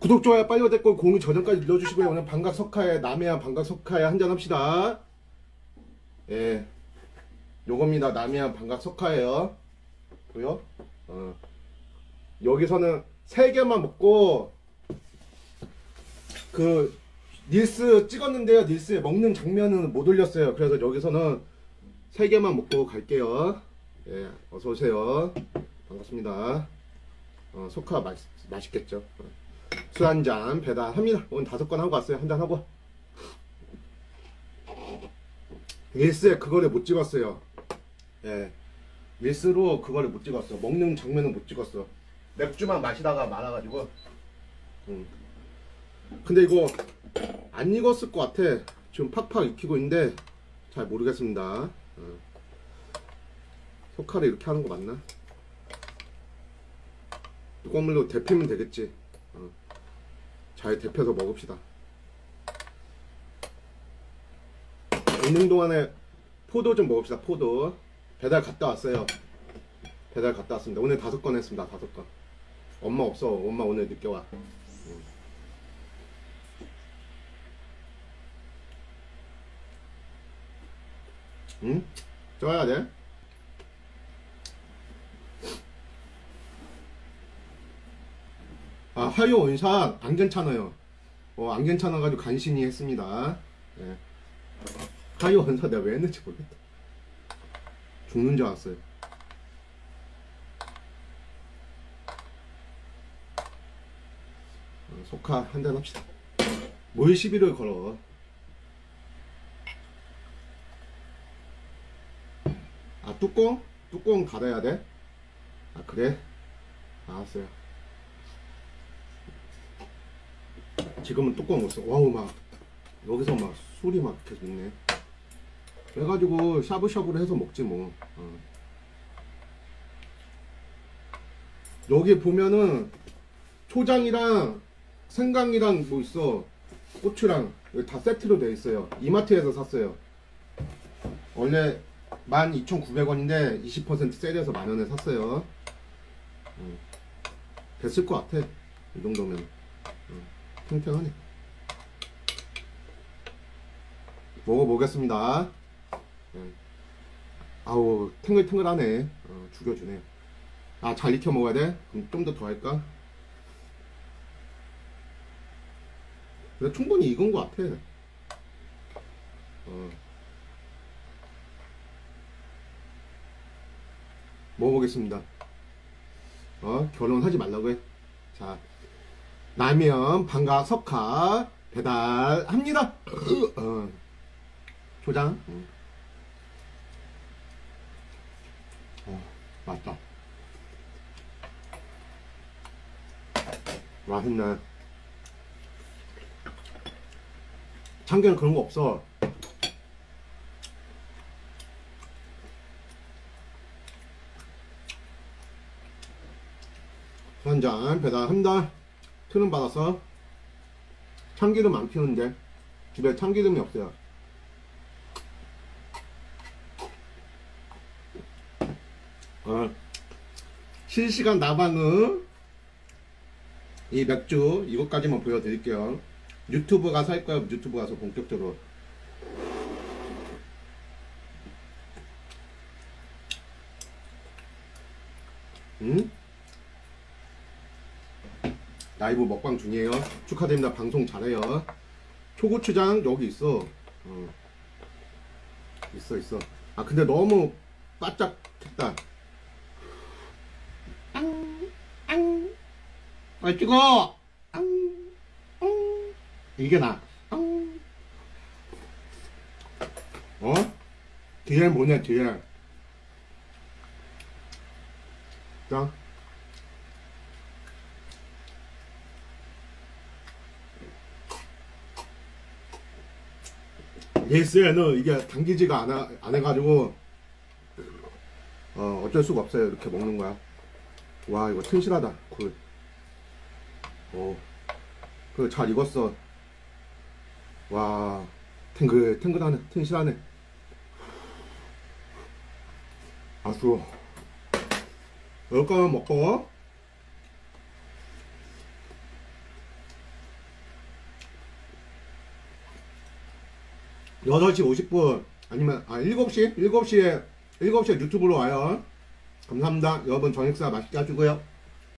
구독, 좋아요, 빨리 댓글 공유 저장까지 눌러주시고요. 오늘 방각 석화에 남해안 방각 석화에 한잔 합시다. 예, 요겁니다. 남해안 방각 석화예요. 보여? 어. 여기서는 세 개만 먹고 그 닐스 찍었는데요. 닐스에 먹는 장면은 못 올렸어요. 그래서 여기서는 세 개만 먹고 갈게요. 예, 어서 오세요. 반갑습니다. 어, 석화 맛, 맛있겠죠. 어. 술한잔 배달합니다. 오늘 다섯 건 하고 왔어요. 한 잔 하고. 릴스에 그거를 못 찍었어요. 예. 릴스로 그거를 못 찍었어. 먹는 장면은 못 찍었어. 맥주만 마시다가 말아가지고. 음. 근데 이거 안 익었을 것 같아. 지금 팍팍 익히고 있는데 잘 모르겠습니다. 어. 석화를 이렇게 하는 거 맞나? 뜨거운 물로 데피면 되겠지. 어. 잘 데펴서 먹읍시다. 있는 동안에 포도 좀 먹읍시다. 포도 배달 갔다 왔어요. 배달 갔다 왔습니다. 오늘 다섯 건 했습니다. 다섯 건. 엄마 없어. 엄마 오늘 늦게 와. 응. 응? 쪄야 돼? 아, 하요 원샷 안 괜찮아요. 어, 안 괜찮아가지고 간신히 했습니다. 예. 하요 원샷 내가 왜 했는지 모르겠다. 죽는 줄 알았어요. 어, 속하 한잔 합시다. 뭘 시비를 걸어. 아, 뚜껑? 뚜껑 닫아야 돼? 아, 그래? 알았어요. 지금은 뚜껑 없어. 와우 막 여기서 막 술이 막 계속 있네. 그래가지고 샤브샤브를 해서 먹지 뭐. 어. 여기 보면은 초장이랑 생강이랑 뭐 있어. 고추랑 여기 다 세트로 돼 있어요. 이마트에서 샀어요. 원래 12,900원인데 20% 세일해서 만원에 샀어요. 음. 됐을 것 같아. 이 정도면. 음. 탱탱하네. 먹어보겠습니다. 음. 아우, 탱글탱글하네. 어, 죽여주네. 아, 잘 익혀 먹어야 돼? 그럼 좀 더 더 할까? 근데 충분히 익은 것 같아. 어. 먹어보겠습니다. 어, 결혼하지 말라고 해. 자, 라면, 방각, 석화 배달합니다. 어, 초장. 음. 어, 맛있다. 맛있네. 참기름 그런 거 없어. 한잔 배달합니다. 트름 받아서 참기름 안 피우는데 집에 참기름이 없어요. 어, 실시간 나방은 이 맥주 이것까지만 보여드릴게요. 유튜브 가서 할 거예요. 유튜브 가서 본격적으로. 응? 라이브 먹방 중이에요. 축하드립니다. 방송 잘해요. 초고추장 여기 있어. 어. 있어 있어. 아 근데 너무 바짝 했다. 앙, 앙. 아 찍어. 앙, 앙. 이게 나. 앙. 어? 뒤에 뭐냐 뒤에. 자. 예스에는 이게 당기지가 않아, 안 해가지고 어, 어쩔 수가 없어요. 이렇게 먹는 거야. 와 이거 튼실하다. 굴. 오, 그잘 익었어. 와 탱글 탱글하네 튼실하네. 아쉬워. 이거만 먹고 8시 50분 아니면 아 7시? 7시에 7시에 유튜브로 와요 감사합니다 여러분 저녁사 맛있게 하시고요